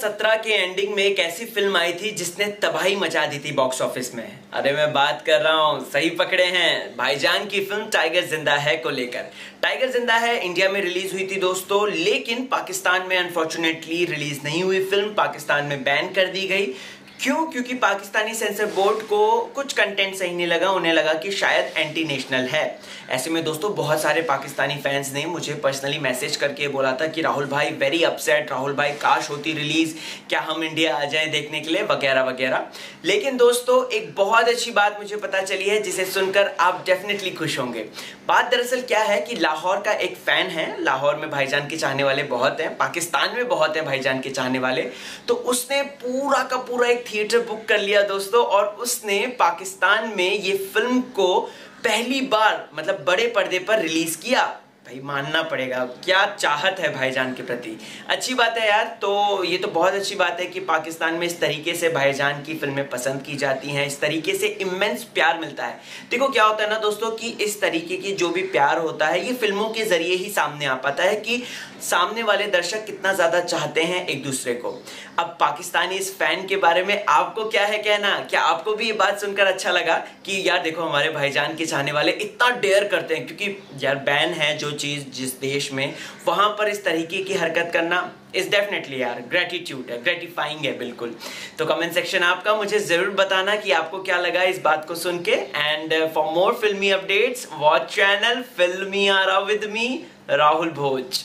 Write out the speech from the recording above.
2017 के एंडिंग में एक ऐसी फ़िल्म आई थी जिसने तबाही मचा दी थी बॉक्स ऑफ़िस में। अरे मैं बात कर रहा हूँ, सही पकड़े हैं। भाईजान की फ़िल्म टाइगर ज़िंदा है को लेकर। टाइगर ज़िंदा है इंडिया में रिलीज़ हुई थी दोस्तों, लेकिन पाकिस्तान में अनफॉर्चुनेटली रिलीज़ नहीं हुई फ़िल्म पाकिस्तान में बैन कर दी गई। क्यों? क्योंकि पाकिस्तानी सेंसर बोर्ड को कुछ कंटेंट सही नहीं लगा, उन्हें लगा कि शायद एंटी नेशनल है। ऐसे में दोस्तों, बहुत सारे पाकिस्तानी फैंस ने मुझे पर्सनली मैसेज करके बोला था कि राहुल भाई वेरी अपसेट राहुल भाई काश होती रिलीज़ क्या हम इंडिया आ जाए देखने के लिए, वगैरह वगैरह। लेकिन दोस्तों, एक बहुत अच्छी बात मुझे पता चली है, जिसे सुनकर आप डेफिनेटली खुश होंगे। बात दरअसल क्या है कि लाहौर का एक फ़ैन है, लाहौर में भाईजान के चाहने वाले बहुत हैं, पाकिस्तान में बहुत हैं भाईजान के चाहने वाले। तो उसने पूरा का पूरा एक थिएटर बुक कर लिया दोस्तों, और उसने पाकिस्तान में ये फ़िल्म को पहली बार मतलब बड़े पर्दे पर रिलीज़ किया। भाई, मानना पड़ेगा। क्या चाहत है भाईजान के प्रति? अच्छी बात है यार तो ये तो बहुत अच्छी बात है कि पाकिस्तान में इस तरीके से भाईजान की फ़िल्में पसंद की जाती हैं, इस तरीके से इमेंस प्यार मिलता है। देखो, क्या होता है ना दोस्तों, कि इस तरीके की जो भी प्यार होता है, ये फ़िल्मों के ज़रिए ही सामने आ पाता है कि सामने वाले दर्शक कितना ज़्यादा चाहते हैं एक दूसरे को। अब पाकिस्तानी इस फ़ैन के बारे में आपको क्या है कहना? क्या आपको भी ये बात सुनकर अच्छा लगा कि यार देखो, हमारे भाईजान के चाहने वाले इतना डेयर करते हैं? क्योंकि यार बैन है, जो चीज़ जिस देश में, वहाँ पर इस तरीके की हरकत करना इज़ डेफिनेटली यार ग्रेटिट्यूड है ग्रेटिफाइंग है बिल्कुल। तो कमेंट सेक्शन आपका मुझे ज़रूर बताना कि आपको क्या लगा इस बात को सुन के। एंड फॉर मोर फिल्मी अपडेट्स वॉच चैनल फिल्मी आरा विद मी राहुल भोज